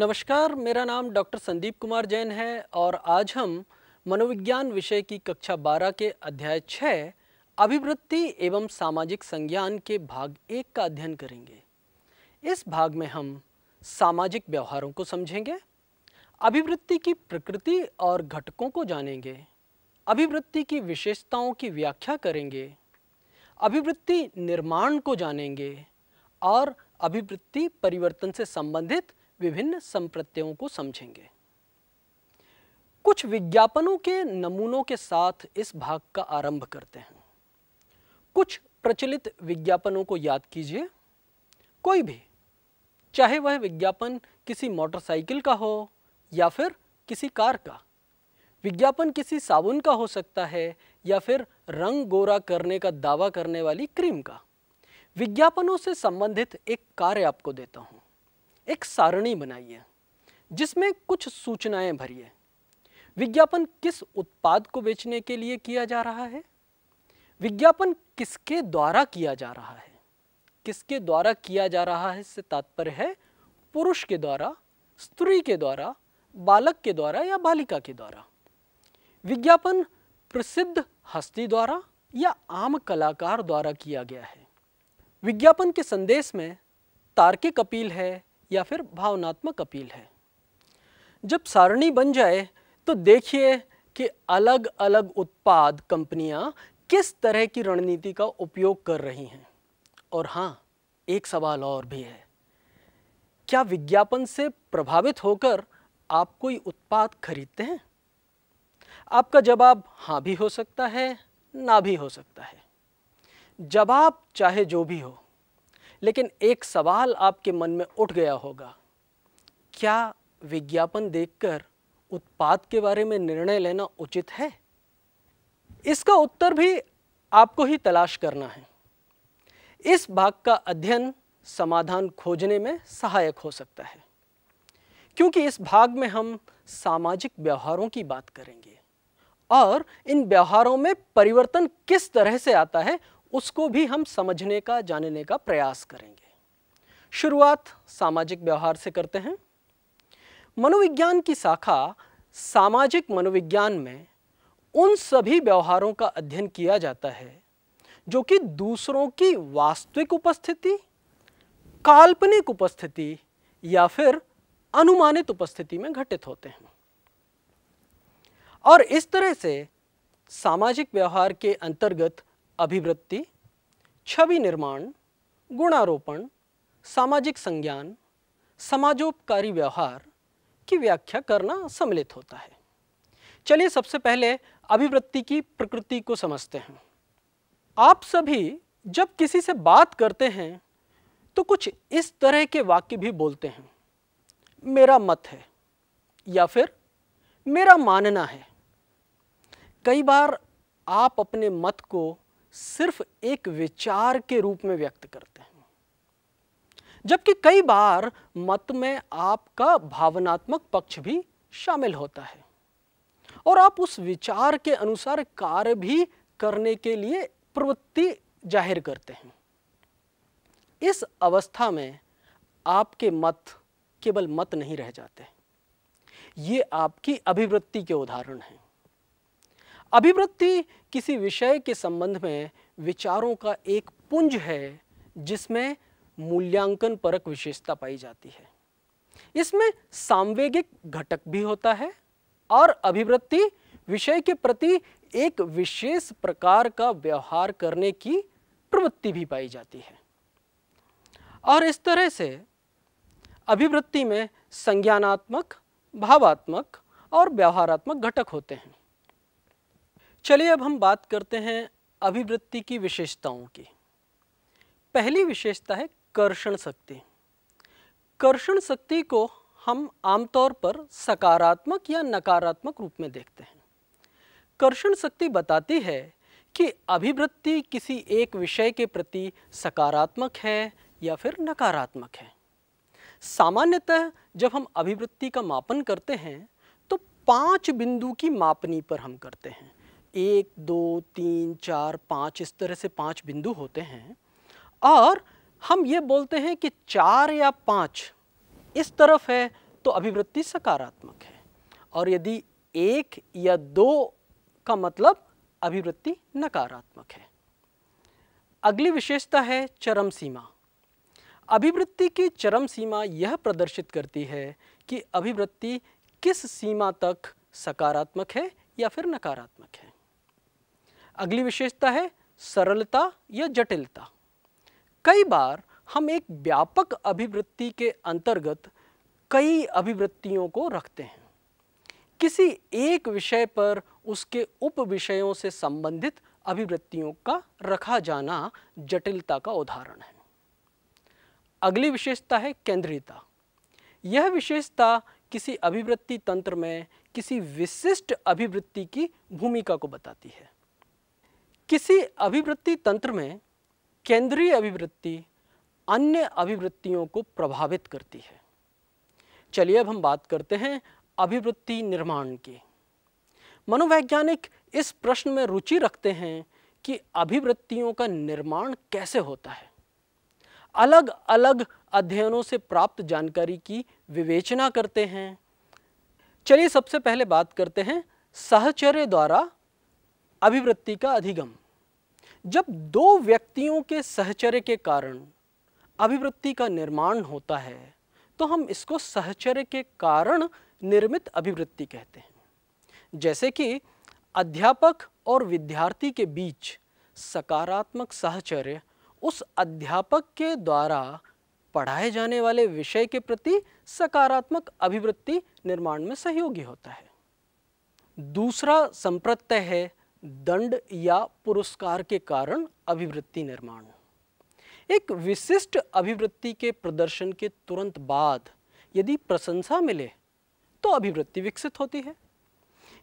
नमस्कार, मेरा नाम डॉक्टर संदीप कुमार जैन है और आज हम मनोविज्ञान विषय की कक्षा 12 के अध्याय 6 अभिवृत्ति एवं सामाजिक संज्ञान के भाग एक का अध्ययन करेंगे। इस भाग में हम सामाजिक व्यवहारों को समझेंगे, अभिवृत्ति की प्रकृति और घटकों को जानेंगे, अभिवृत्ति की विशेषताओं की व्याख्या करेंगे, अभिवृत्ति निर्माण को जानेंगे और अभिवृत्ति परिवर्तन से संबंधित विभिन्न संप्रत्ययों को समझेंगे। कुछ विज्ञापनों के नमूनों के साथ इस भाग का आरंभ करते हैं। कुछ प्रचलित विज्ञापनों को याद कीजिए। कोई भी, चाहे वह विज्ञापन किसी मोटरसाइकिल का हो या फिर किसी कार का, विज्ञापन किसी साबुन का हो सकता है या फिर रंग गोरा करने का दावा करने वाली क्रीम का, विज्ञापनों से संबंधित एक कार्य आपको देता हूँ। एक सारणी बनाइए, जिसमें कुछ सूचनाएँ भरिए। विज्ञापन किस उत्पाद को बेचने के लिए किया जा रहा है? विज्ञापन किसके द्वारा किया जा रहा है? किसके द्वारा किया जा रहा है इससे तात्पर्य है, पुरुष के द्वारा, स्त्री के द्वारा, बालक के द्वारा या बालिका के द्वारा? विज्ञापन प्रसिद्ध हस्ती द्वारा या आम कलाकार द्वारा किया गया है? विज्ञापन के संदेश में तार्किक अपील है या फिर भावनात्मक अपील है। जब सारणी बन जाए तो देखिए कि अलग अलग उत्पाद कंपनियाँ किस तरह की रणनीति का उपयोग कर रही हैं। और हाँ एक सवाल और भी है। क्या विज्ञापन से प्रभावित होकर आप कोई उत्पाद खरीदते हैं? आपका जवाब हाँ भी हो सकता है, ना भी हो सकता है। जवाब चाहे जो भी हो लेकिन एक सवाल आपके मन में उठ गया होगा। क्या विज्ञापन देखकर उत्पाद के बारे में निर्णय लेना उचित है? इसका उत्तर भी आपको ही तलाश करना है। इस भाग का अध्ययन समाधान खोजने में सहायक हो सकता है। क्योंकि इस भाग में हम सामाजिक व्यवहारों की बात करेंगे। और इन व्यवहारों में परिवर्तन किस तरह से आता है उसको भी हम समझने का, जानने का प्रयास करेंगे। शुरुआत सामाजिक व्यवहार से करते हैं। मनोविज्ञान की शाखा सामाजिक मनोविज्ञान में उन सभी व्यवहारों का अध्ययन किया जाता है, जो कि दूसरों की वास्तविक उपस्थिति, काल्पनिक उपस्थिति या फिर अनुमानित उपस्थिति में घटित होते हैं। और इस तरह से सामाजिक व्यवहार के अंतर्गत अभिवृत्ति, छवि निर्माण, गुणारोपण, सामाजिक संज्ञान, समाजोपकारी व्यवहार की व्याख्या करना सम्मिलित होता है। चलिए सबसे पहले अभिवृत्ति की प्रकृति को समझते हैं। आप सभी जब किसी से बात करते हैं तो कुछ इस तरह के वाक्य भी बोलते हैं। मेरा मत है, या फिर मेरा मानना है। कई बार आप अपने मत को सिर्फ़ एक विचार के रूप में व्यक्त करते हैं। जबकि कई बार मत में आपका भावनात्मक पक्ष भी शामिल होता है। और आप उस विचार के अनुसार कार्य भी करने के लिए प्रवृत्ति ज़ाहिर करते हैं। इस अवस्था में आपके मत केवल मत नहीं रह जाते। ये आपकी अभिवृत्ति के उदाहरण हैं। अभिवृत्ति किसी विषय के संबंध में विचारों का एक पुंज है, जिसमें मूल्यांकन परक विशेषता पाई जाती है। इसमें सांवेगिक घटक भी होता है और अभिवृत्ति विषय के प्रति एक विशेष प्रकार का व्यवहार करने की प्रवृत्ति भी पाई जाती है। और इस तरह से अभिवृत्ति में संज्ञानात्मक, भावात्मक और व्यवहारात्मक घटक होते हैं। चलिए अब हम बात करते हैं अभिवृत्ति की विशेषताओं की। पहली विशेषता है कर्षण शक्ति। कर्षण शक्ति को हम आमतौर पर सकारात्मक या नकारात्मक रूप में देखते हैं। कर्षण शक्ति बताती है कि अभिवृत्ति किसी एक विषय के प्रति सकारात्मक है या फिर नकारात्मक है। सामान्यतः जब हम अभिवृत्ति का मापन करते हैं तो पाँच बिंदु की मापनी पर हम करते हैं। एक, दो, तीन, चार, पाँच, इस तरह से पाँच बिंदु होते हैं। और हम ये बोलते हैं कि चार या पाँच इस तरफ़ है तो अभिवृत्ति सकारात्मक है। और यदि एक या दो का मतलब अभिवृत्ति नकारात्मक है। अगली विशेषता है चरम सीमा। अभिवृत्ति की चरम सीमा यह प्रदर्शित करती है कि अभिवृत्ति किस सीमा तक सकारात्मक है या फिर नकारात्मक है। अगली विशेषता है सरलता या जटिलता। कई बार हम एक व्यापक अभिवृत्ति के अंतर्गत कई अभिवृत्तियों को रखते हैं। किसी एक विषय पर उसके उप विषयों से संबंधित अभिवृत्तियों का रखा जाना जटिलता का उदाहरण है। अगली विशेषता है केंद्रीयता। यह विशेषता किसी अभिवृत्ति तंत्र में किसी विशिष्ट अभिवृत्ति की भूमिका को बताती है। किसी अभिवृत्ति तंत्र में केंद्रीय अभिवृत्ति अन्य अभिवृत्तियों को प्रभावित करती है। चलिए अब हम बात करते हैं अभिवृत्ति निर्माण की। मनोवैज्ञानिक इस प्रश्न में रुचि रखते हैं कि अभिवृत्तियों का निर्माण कैसे होता है। अलग अलग अध्ययनों से प्राप्त जानकारी की विवेचना करते हैं। चलिए सबसे पहले बात करते हैं सहचर्य द्वारा अभिवृत्ति का अधिगम। जब दो व्यक्तियों के सहचर्य के कारण अभिवृत्ति का निर्माण होता है तो हम इसको सहचर्य के कारण निर्मित अभिवृत्ति कहते हैं। जैसे कि अध्यापक और विद्यार्थी के बीच सकारात्मक सहचर्य उस अध्यापक के द्वारा पढ़ाए जाने वाले विषय के प्रति सकारात्मक अभिवृत्ति निर्माण में सहयोगी होता है। दूसरा संप्रत्यय है दंड या पुरस्कार के कारण अभिवृत्ति निर्माण। एक विशिष्ट अभिवृत्ति के प्रदर्शन के तुरंत बाद यदि प्रशंसा मिले तो अभिवृत्ति विकसित होती है।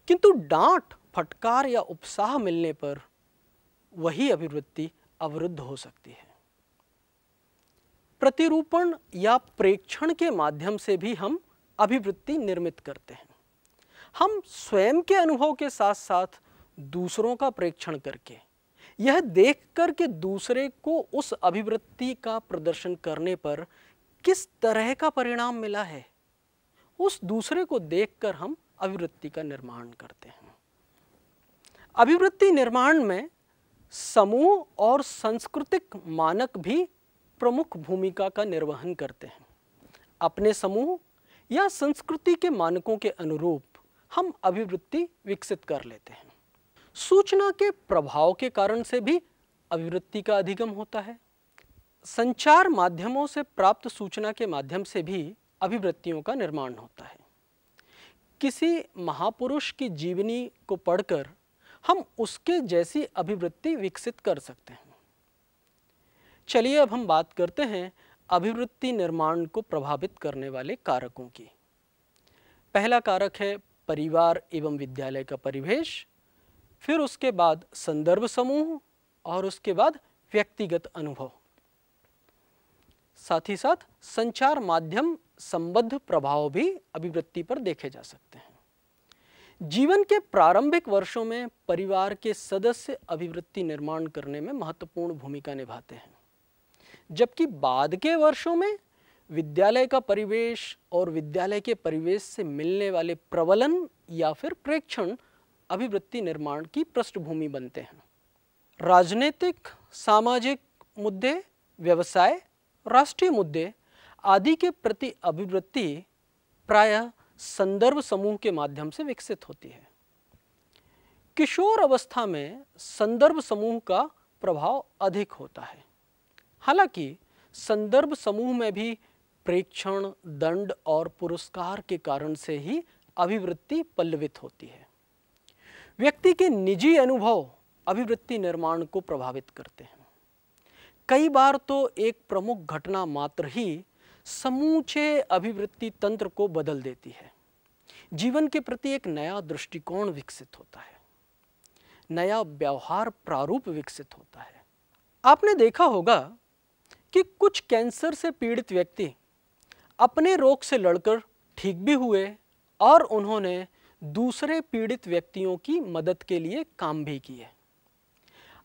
किंतु डांट, फटकार या उपसाह मिलने पर वही अभिवृत्ति अवरुद्ध हो सकती है। प्रतिरूपण या प्रेक्षण के माध्यम से भी हम अभिवृत्ति निर्मित करते हैं। हम स्वयं के अनुभव के साथ साथ दूसरों का प्रेक्षण करके। यह देख कर के दूसरे को उस अभिवृत्ति का प्रदर्शन करने पर किस तरह का परिणाम मिला है, उस दूसरे को देखकर हम अभिवृत्ति का निर्माण करते हैं। अभिवृत्ति निर्माण में समूह और सांस्कृतिक मानक भी प्रमुख भूमिका का निर्वहन करते हैं। अपने समूह या संस्कृति के मानकों के अनुरूप हम अभिवृत्ति विकसित कर लेते हैं। सूचना के प्रभाव के कारण से भी अभिवृत्ति का अधिगम होता है। संचार माध्यमों से प्राप्त सूचना के माध्यम से भी अभिवृत्तियों का निर्माण होता है। किसी महापुरुष की जीवनी को पढ़कर हम उसके जैसी अभिवृत्ति विकसित कर सकते हैं। चलिए अब हम बात करते हैं अभिवृत्ति निर्माण को प्रभावित करने वाले कारकों की। पहला कारक है परिवार एवं विद्यालय का परिवेश। फिर उसके बाद संदर्भ समूह और उसके बाद व्यक्तिगत अनुभव। साथ ही साथ संचार माध्यम संबद्ध प्रभाव भी अभिवृत्ति पर देखे जा सकते हैं। जीवन के प्रारंभिक वर्षों में परिवार के सदस्य अभिवृत्ति निर्माण करने में महत्वपूर्ण भूमिका निभाते हैं। जबकि बाद के वर्षों में विद्यालय का परिवेश और विद्यालय के परिवेश से मिलने वाले प्रबलन या फिर प्रेक्षण अभिवृत्ति निर्माण की पृष्ठभूमि बनते हैं। राजनीतिक, सामाजिक मुद्दे, व्यवसाय, राष्ट्रीय मुद्दे आदि के प्रति अभिवृत्ति प्रायः संदर्भ समूह के माध्यम से विकसित होती है। किशोर अवस्था में संदर्भ समूह का प्रभाव अधिक होता है। हालाँकि संदर्भ समूह में भी प्रेक्षण, दंड और पुरस्कार के कारण से ही अभिवृत्ति पल्लवित होती है। व्यक्ति के निजी अनुभव, अभिवृत्ति निर्माण को प्रभावित करते हैं। कई बार तो एक प्रमुख घटना मात्र ही समूचे अभिवृत्ति तंत्र को बदल देती है। जीवन के प्रति एक नया दृष्टिकोण विकसित होता है। नया व्यवहार प्रारूप विकसित होता है। आपने देखा होगा कि कुछ कैंसर से पीड़ित व्यक्ति अपने रोग से लड़कर ठीक भी हुए और उन्होंने दूसरे पीड़ित व्यक्तियों की मदद के लिए काम भी किए।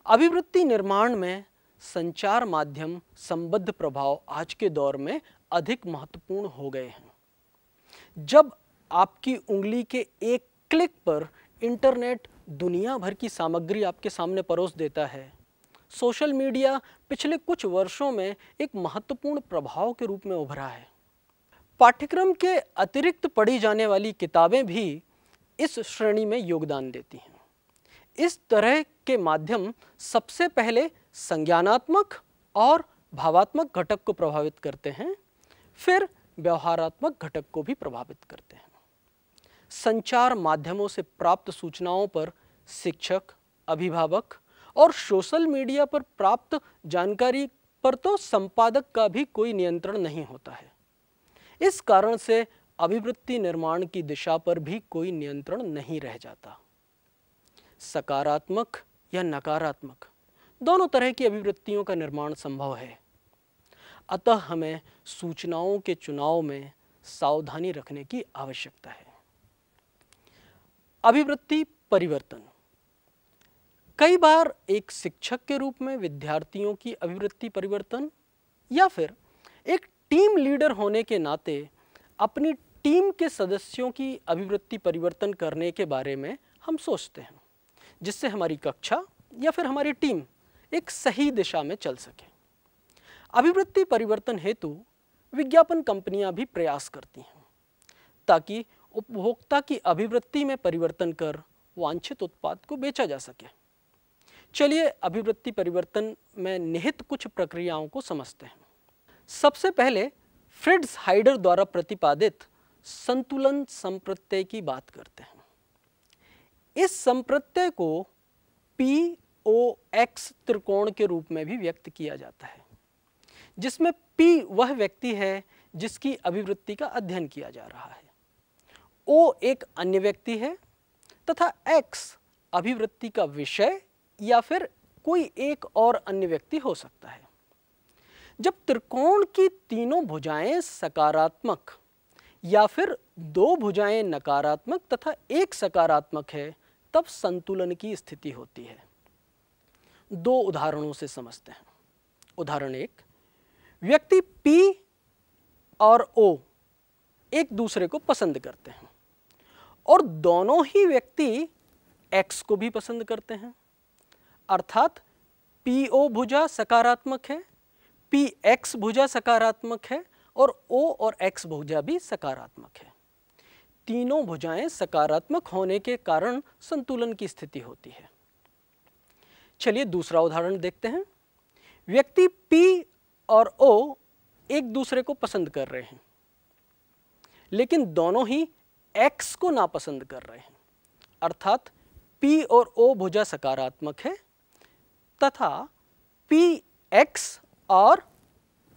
अभिवृत्ति निर्माण में संचार माध्यम संबद्ध प्रभाव आज के दौर में अधिक महत्वपूर्ण हो गए हैं। जब आपकी उंगली के एक क्लिक पर इंटरनेट दुनिया भर की सामग्री आपके सामने परोस देता है, सोशल मीडिया पिछले कुछ वर्षों में एक महत्वपूर्ण प्रभाव के रूप में उभरा है। पाठ्यक्रम के अतिरिक्त पढ़ी जाने वाली किताबें भी इस श्रेणी में योगदान देती हैं। इस तरह के माध्यम सबसे पहले संज्ञानात्मक और भावात्मक घटक को प्रभावित करते हैं, फिर व्यवहारात्मक घटक को भी प्रभावित करते हैं। संचार माध्यमों से प्राप्त सूचनाओं पर शिक्षक, अभिभावक और सोशल मीडिया पर प्राप्त जानकारी पर तो संपादक का भी कोई नियंत्रण नहीं होता है। इस कारण से अभिवृत्ति निर्माण की दिशा पर भी कोई नियंत्रण नहीं रह जाता। सकारात्मक या नकारात्मक, दोनों तरह की अभिवृत्तियों का निर्माण संभव है। अतः हमें सूचनाओं के चुनाव में सावधानी रखने की आवश्यकता है। अभिवृत्ति परिवर्तन। कई बार एक शिक्षक के रूप में विद्यार्थियों की अभिवृत्ति परिवर्तन या फिर एक टीम लीडर होने के नाते अपनी टीम के सदस्यों की अभिवृत्ति परिवर्तन करने के बारे में हम सोचते हैं, जिससे हमारी कक्षा या फिर हमारी टीम एक सही दिशा में चल सके। अभिवृत्ति परिवर्तन हेतु विज्ञापन कंपनियाँ भी प्रयास करती हैं, ताकि उपभोक्ता की अभिवृत्ति में परिवर्तन कर वांछित उत्पाद को बेचा जा सके। चलिए अभिवृत्ति परिवर्तन में निहित कुछ प्रक्रियाओं को समझते हैं। सबसे पहले फ्रिड्स हाइडर द्वारा प्रतिपादित संतुलन संप्रत्यय की बात करते हैं। इस संप्रत्यय को पी ओ एक्स त्रिकोण के रूप में भी व्यक्त किया जाता है, जिसमें पी वह व्यक्ति है जिसकी अभिवृत्ति का अध्ययन किया जा रहा है। ओ एक अन्य व्यक्ति है तथा एक्स अभिवृत्ति का विषय या फिर कोई एक और अन्य व्यक्ति हो सकता है। जब त्रिकोण की तीनों भुजाएँ सकारात्मक या फिर दो भुजाएँ नकारात्मक तथा एक सकारात्मक है, तब संतुलन की स्थिति होती है। दो उदाहरणों से समझते हैं। उदाहरण एक, व्यक्ति P और O एक दूसरे को पसंद करते हैं और दोनों ही व्यक्ति X को भी पसंद करते हैं। अर्थात पी ओ भुजा सकारात्मक है पी एक्स भुजा सकारात्मक है और ओ और एक्स भुजा भी सकारात्मक है। तीनों भुजाएँ सकारात्मक होने के कारण संतुलन की स्थिति होती है। चलिए दूसरा उदाहरण देखते हैं। व्यक्ति पी और ओ एक दूसरे को पसंद कर रहे हैं, लेकिन दोनों ही एक्स को नापसंद कर रहे हैं। अर्थात पी और ओ भुजा सकारात्मक है, तथा पी एक्स और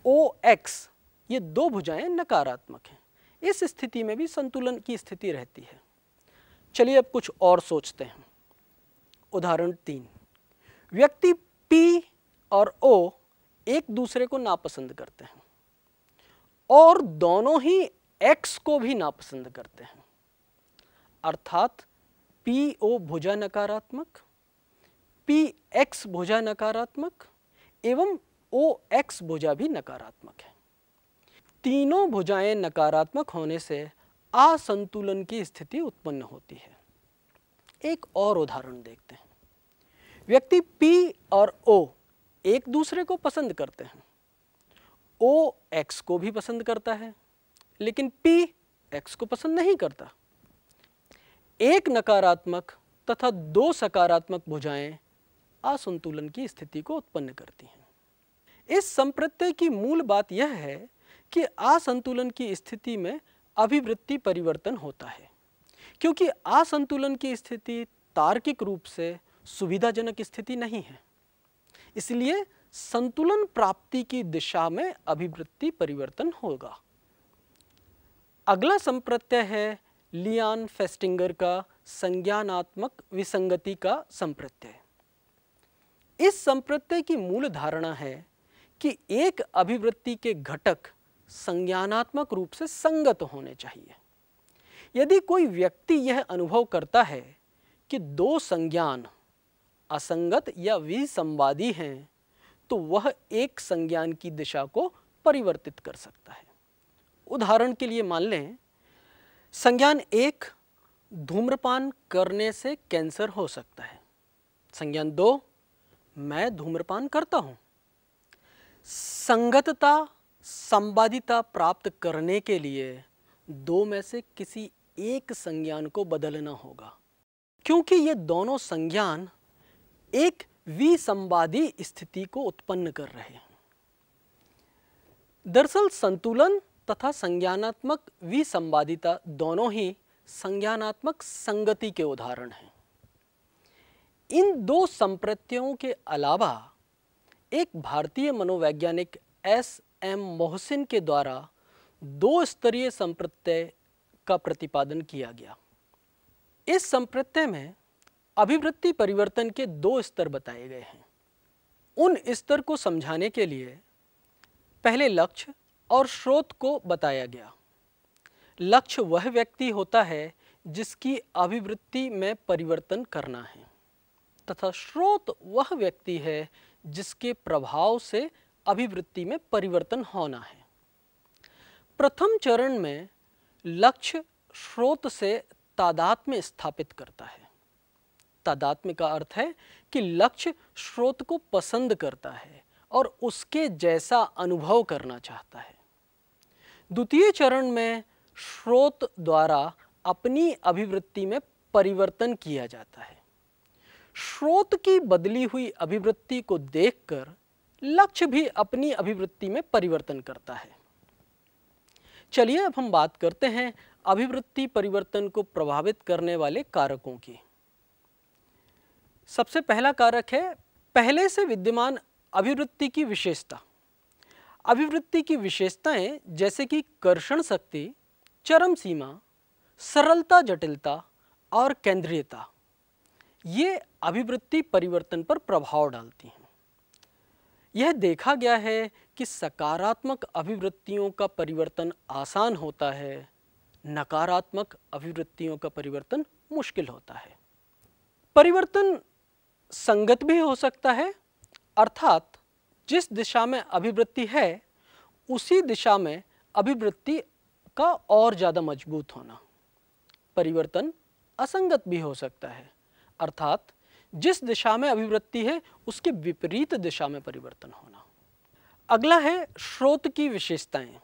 OX ये दो भुजाएँ नकारात्मक हैं। इस स्थिति में भी संतुलन की स्थिति रहती है। चलिए अब कुछ और सोचते हैं। उदाहरण तीन। व्यक्ति P और O एक दूसरे को नापसंद करते हैं और दोनों ही X को भी नापसंद करते हैं। अर्थात पी ओ भुजा नकारात्मक पी एक्स भुजा नकारात्मक एवं ओ एक्स भुजा भी नकारात्मक है। तीनों भुजाएँ नकारात्मक होने से असंतुलन की स्थिति उत्पन्न होती है। एक और उदाहरण देखते हैं। व्यक्ति P और O एक दूसरे को पसंद करते हैं। O X को भी पसंद करता है, लेकिन P X को पसंद नहीं करता। एक नकारात्मक तथा दो सकारात्मक भुजाएँ असंतुलन की स्थिति को उत्पन्न करती हैं। इस संप्रत्यय की मूल बात यह है कि असंतुलन की स्थिति में अभिवृत्ति परिवर्तन होता है। क्योंकि असंतुलन की स्थिति तार्किक रूप से सुविधाजनक स्थिति नहीं है। इसलिए संतुलन प्राप्ति की दिशा में अभिवृत्ति परिवर्तन होगा। अगला संप्रत्यय है लियान फेस्टिंगर का संज्ञानात्मक विसंगति का संप्रत्यय। इस संप्रत्यय की मूल धारणा है कि एक अभिवृत्ति के घटक संज्ञानात्मक रूप से संगत होने चाहिए। यदि कोई व्यक्ति यह अनुभव करता है कि दो संज्ञान असंगत या विसंवादी हैं तो वह एक संज्ञान की दिशा को परिवर्तित कर सकता है। उदाहरण के लिए मान लें, संज्ञान एक धूम्रपान करने से कैंसर हो सकता है। संज्ञान दो, मैं धूम्रपान करता हूँ। संगतता संवादिता प्राप्त करने के लिए दो में से किसी एक संज्ञान को बदलना होगा। क्योंकि ये दोनों संज्ञान एक विसंवादी स्थिति को उत्पन्न कर रहे हैं। दरअसल संतुलन तथा संज्ञानात्मक विसंवादिता दोनों ही संज्ञानात्मक संगति के उदाहरण हैं। इन दो संप्रत्यों के अलावा एक भारतीय मनोवैज्ञानिक एस एम मोहसिन के द्वारा दो स्तरीय संप्रत्यय का प्रतिपादन किया गया। इस संप्रत्यय में अभिवृत्ति परिवर्तन के दो स्तर बताए गए हैं। उन स्तर को समझाने के लिए पहले लक्ष्य और स्रोत को बताया गया। लक्ष्य वह व्यक्ति होता है जिसकी अभिवृत्ति में परिवर्तन करना है, तथा स्रोत वह व्यक्ति है जिसके प्रभाव से अभिवृत्ति में परिवर्तन होना है। प्रथम चरण में लक्ष्य स्रोत से तादात्म्य स्थापित करता है। तादात्म्य का अर्थ है कि लक्ष्य स्रोत को पसंद करता है और उसके जैसा अनुभव करना चाहता है। द्वितीय चरण में स्रोत द्वारा अपनी अभिवृत्ति में परिवर्तन किया जाता है। स्रोत की बदली हुई अभिवृत्ति को देखकर लक्ष्य भी अपनी अभिवृत्ति में परिवर्तन करता है। चलिए अब हम बात करते हैं अभिवृत्ति परिवर्तन को प्रभावित करने वाले कारकों की। सबसे पहला कारक है, पहले से विद्यमान अभिवृत्ति की विशेषता। अभिवृत्ति की विशेषताएँ जैसे कि कर्षण शक्ति, चरम सीमा, सरलता, जटिलता और केंद्रीयता, ये अभिवृत्ति परिवर्तन पर प्रभाव डालती हैं। यह देखा गया है कि सकारात्मक अभिवृत्तियों का परिवर्तन आसान होता है। नकारात्मक अभिवृत्तियों का परिवर्तन मुश्किल होता है। परिवर्तन संगत भी हो सकता है, अर्थात जिस दिशा में अभिवृत्ति है, उसी दिशा में अभिवृत्ति का और ज़्यादा मज़बूत होना। परिवर्तन असंगत भी हो सकता है, अर्थात जिस दिशा में अभिवृत्ति है, उसके विपरीत दिशा में परिवर्तन होना। अगला है स्रोत की विशेषताएँ।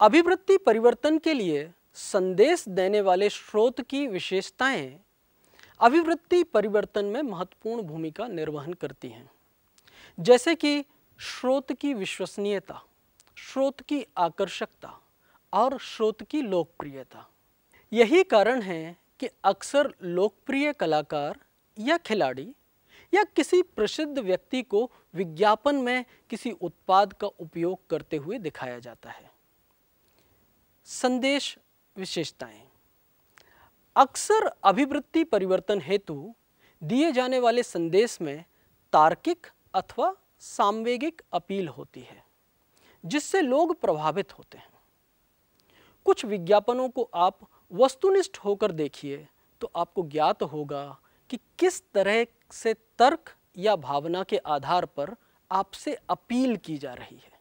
अभिवृत्ति परिवर्तन के लिए संदेश देने वाले स्रोत की विशेषताएँ अभिवृत्ति परिवर्तन में महत्वपूर्ण भूमिका निर्वहन करती हैं। जैसे कि स्रोत की विश्वसनीयता, स्रोत की आकर्षकता और स्रोत की लोकप्रियता। यही कारण है कि अक्सर लोकप्रिय कलाकार या खिलाड़ी या किसी प्रसिद्ध व्यक्ति को विज्ञापन में किसी उत्पाद का उपयोग करते हुए दिखाया जाता है। संदेश विशेषताएँ। अक्सर अभिवृत्ति परिवर्तन हेतु दिए जाने वाले संदेश में तार्किक अथवा सामवेगिक अपील होती है, जिससे लोग प्रभावित होते हैं। कुछ विज्ञापनों को आप वस्तुनिष्ठ होकर देखिए तो आपको ज्ञात होगा कि किस तरह से तर्क या भावना के आधार पर आपसे अपील की जा रही है?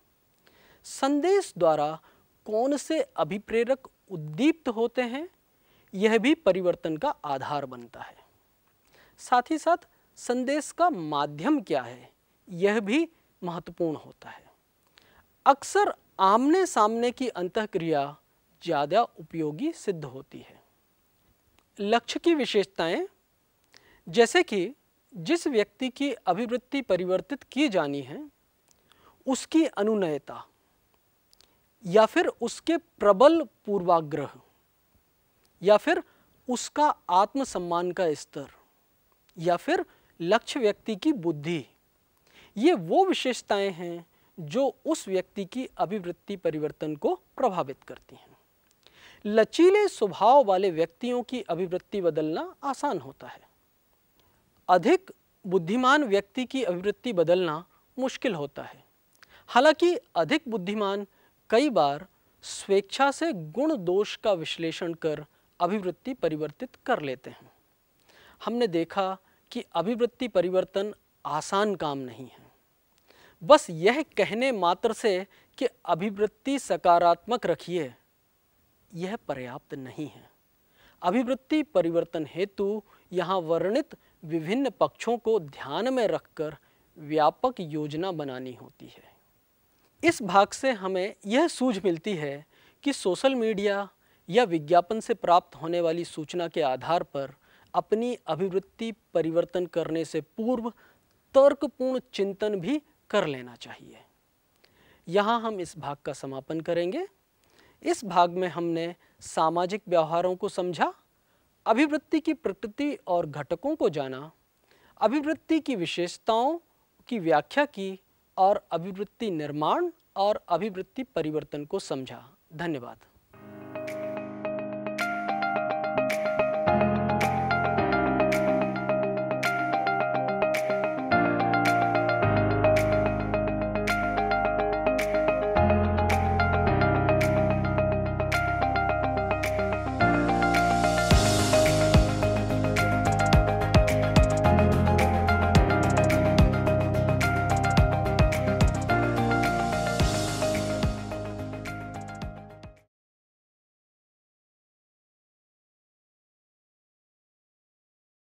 संदेश द्वारा कौन से अभिप्रेरक उद्दीप्त होते हैं? यह भी परिवर्तन का आधार बनता है। साथ ही साथ संदेश का माध्यम क्या है? यह भी महत्वपूर्ण होता है। अक्सर आमने सामने की अंतक्रिया ज़्यादा उपयोगी सिद्ध होती है। लक्ष्य की विशेषताएँ जैसे कि जिस व्यक्ति की अभिवृत्ति परिवर्तित की जानी है, उसकी अनुनयता या फिर उसके प्रबल पूर्वाग्रह या फिर उसका आत्मसम्मान का स्तर या फिर लक्ष्य व्यक्ति की बुद्धि, ये वो विशेषताएँ हैं जो उस व्यक्ति की अभिवृत्ति परिवर्तन को प्रभावित करती हैं। लचीले स्वभाव वाले व्यक्तियों की अभिवृत्ति बदलना आसान होता है। अधिक बुद्धिमान व्यक्ति की अभिवृत्ति बदलना मुश्किल होता है। हालाँकि अधिक बुद्धिमान कई बार स्वेच्छा से गुण दोष का विश्लेषण कर अभिवृत्ति परिवर्तित कर लेते हैं। हमने देखा कि अभिवृत्ति परिवर्तन आसान काम नहीं है। बस यह कहने मात्र से कि अभिवृत्ति सकारात्मक रखिए, यह पर्याप्त नहीं है। अभिवृत्ति परिवर्तन हेतु यहाँ वर्णित विभिन्न पक्षों को ध्यान में रखकर व्यापक योजना बनानी होती है। इस भाग से हमें यह सूझ मिलती है कि सोशल मीडिया या विज्ञापन से प्राप्त होने वाली सूचना के आधार पर अपनी अभिवृत्ति परिवर्तन करने से पूर्व तर्कपूर्ण चिंतन भी कर लेना चाहिए। यहाँ हम इस भाग का समापन करेंगे। इस भाग में हमने सामाजिक व्यवहारों को समझा अभिवृत्ति की प्रकृति और घटकों को जाना, अभिवृत्ति की विशेषताओं की व्याख्या की और अभिवृत्ति निर्माण और अभिवृत्ति परिवर्तन को समझा। धन्यवाद।